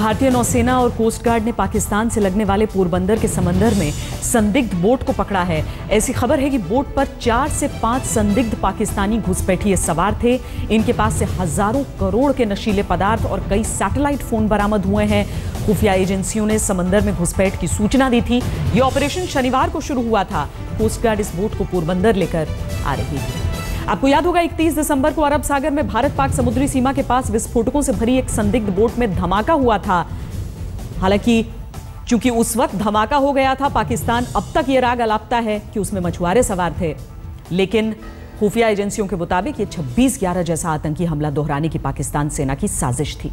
भारतीय नौसेना और कोस्ट गार्ड ने पाकिस्तान से लगने वाले पोरबंदर के समंदर में संदिग्ध बोट को पकड़ा है। ऐसी खबर है कि बोट पर चार से पाँच संदिग्ध पाकिस्तानी घुसपैठिए सवार थे। इनके पास से हज़ारों करोड़ के नशीले पदार्थ और कई सैटेलाइट फ़ोन बरामद हुए हैं। खुफिया एजेंसियों ने समंदर में घुसपैठ की सूचना दी थी। ये ऑपरेशन शनिवार को शुरू हुआ था। कोस्ट गार्ड इस बोट को पोरबंदर लेकर आ रही थी आपको याद होगा 31 दिसंबर को अरब सागर में भारत पाक समुद्री सीमा के पास विस्फोटकों से भरी एक संदिग्ध बोट में धमाका हुआ था। हालाँकि, चूँकि उस वक्त धमाका हो गया था, पाकिस्तान अब तक यह राग अलापता है कि उसमें मछुआरे सवार थे। लेकिन खुफिया एजेंसियों के मुताबिक ये 26 ग्यारह जैसा आतंकी हमला दोहराने की पाकिस्तान सेना की साजिश थी।